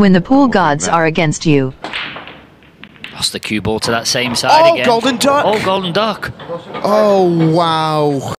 When the pool oh, gods are against you. Lost the cue ball to that same side Oh, again. golden duck. Oh, golden duck. Oh, wow.